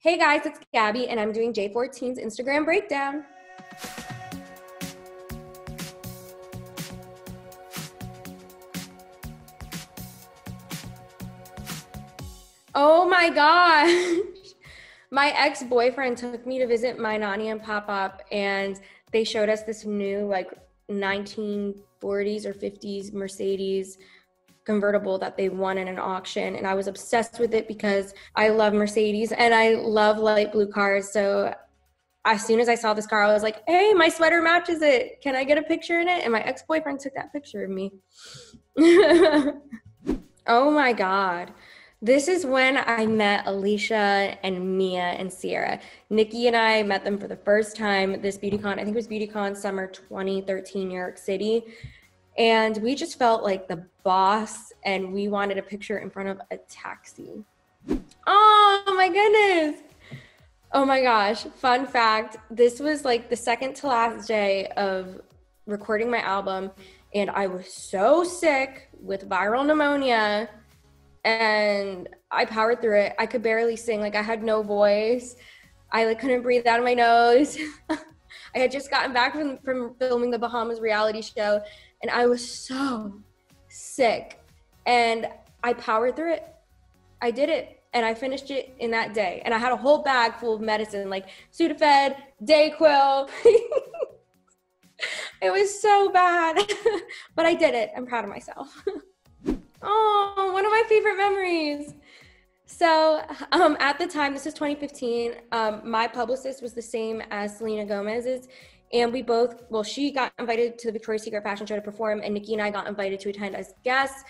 Hey guys, it's Gabi, and I'm doing J14's Instagram breakdown. Oh my gosh. My ex boyfriend took me to visit my nanny and pop up, and they showed us this new, like, 1940s or 50s Mercedes convertible that they won in an auction and I was obsessed with it because I love Mercedes and I love light blue cars. So as soon as I saw this car, I was like, hey, my sweater matches it. Can I get a picture in it? And my ex boyfriend took that picture of me. oh my God. This is when I met Alicia and Mia and Sierra. Niki and I met them for the first time this BeautyCon. I think it was BeautyCon summer 2013, New York City and we just felt like the boss and we wanted a picture in front of a taxi. Oh my goodness. Oh my gosh. Fun fact this was like the second to last day of recording my album and i was so sick with viral pneumonia and i powered through it. I could barely sing. Like i had no voice. I like couldn't breathe out of my nose i had just gotten back from, from filming the bahamas reality show and I was so sick. And I powered through it. I did it and I finished it in that day. And I had a whole bag full of medicine like Sudafed, Dayquil. it was so bad, but I did it. I'm proud of myself. oh, one of my favorite memories. So, um, at the time, this is 2015, um, my publicist was the same as Selena Gomez's and we both well she got invited to the victoria's secret fashion show to perform and niki and i got invited to attend as guests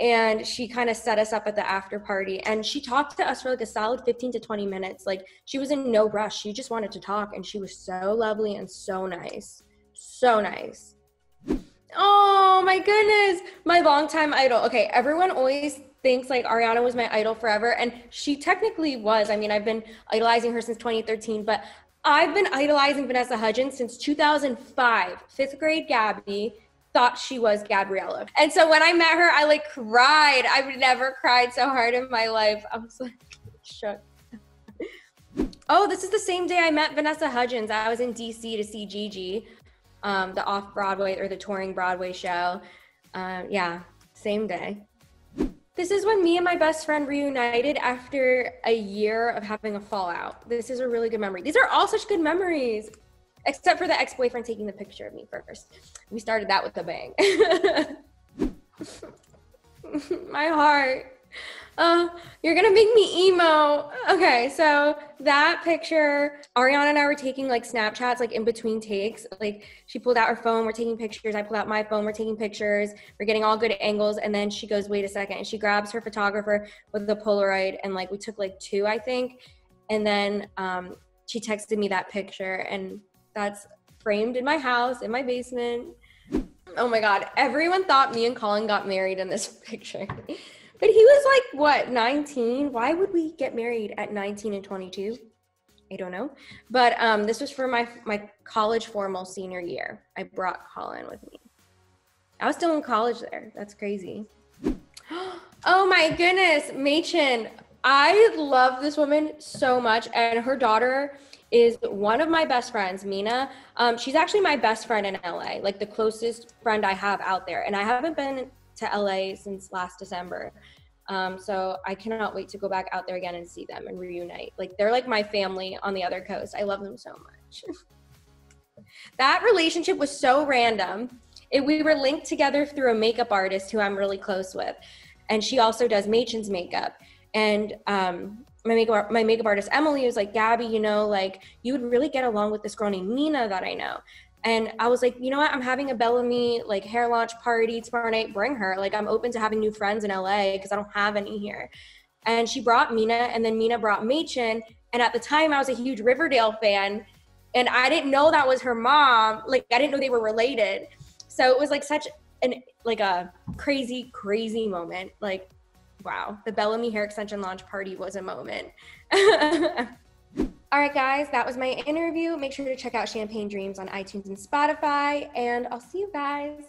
and she kind of set us up at the after party and she talked to us for like a solid 15 to 20 minutes like she was in no rush she just wanted to talk and she was so lovely and so nice so nice. Oh my goodness my longtime idol. Okay everyone always thinks like ariana was my idol forever and she technically was i mean i've been idolizing her since 2013 but I've been idolizing Vanessa Hudgens since 2005. Fifth grade Gabi thought she was Gabriella. And so when I met her, I like cried. I've never cried so hard in my life. I was like shook. oh, this is the same day I met Vanessa Hudgens. I was in DC to see Gigi, um, the off Broadway or the touring Broadway show. Uh, yeah, same day. This is when me and my best friend reunited after a year of having a fallout. This is a really good memory. These are all such good memories, except for the ex boyfriend taking the picture of me first. We started that with a bang. my heart. Uh, you're gonna make me emo. Okay, so that picture, Ariana and I were taking like Snapchats, like in between takes. Like she pulled out her phone, we're taking pictures. I pulled out my phone, we're taking pictures. We're getting all good angles, and then she goes, "Wait a second. and she grabs her photographer with the Polaroid, and like we took like two, I think, and then um, she texted me that picture, and that's framed in my house in my basement. Oh my god, everyone thought me and Colin got married in this picture. But he was like, what, 19? Why would we get married at 19 and 22? I don't know. But um, this was for my my college formal senior year. I brought Colin with me. I was still in college there. That's crazy. Oh my goodness, Mädchen. I love this woman so much, and her daughter is one of my best friends, Mina. Um, she's actually my best friend in LA, like the closest friend I have out there. And I haven't been to LA since last December. Um, so I cannot wait to go back out there again and see them and reunite. Like they're like my family on the other coast. I love them so much. that relationship was so random. It, we were linked together through a makeup artist who I'm really close with, and she also does Mädchen's makeup. And um, my makeup my makeup artist Emily was like, Gabi, you know, like you would really get along with this girl named Nina that I know. And I was like, you know what? I'm having a Bellami like hair launch party tomorrow night. Bring her. Like, I'm open to having new friends in LA because I don't have any here. And she brought Mina, and then Mina brought Mädchen. And at the time, I was a huge Riverdale fan, and I didn't know that was her mom. Like, I didn't know they were related. So it was like such an like a crazy, crazy moment. Like, wow, the Bellami hair extension launch party was a moment. All right, guys, that was my interview. Make sure to check out Champagne Dreams on iTunes and Spotify, and I'll see you guys.